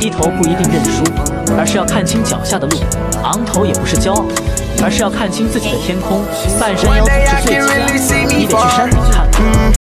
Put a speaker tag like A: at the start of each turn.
A: 低头不一定认输而是要看清脚下的路昂头也不是骄傲而是要看清自己的天空半山腰总是最挤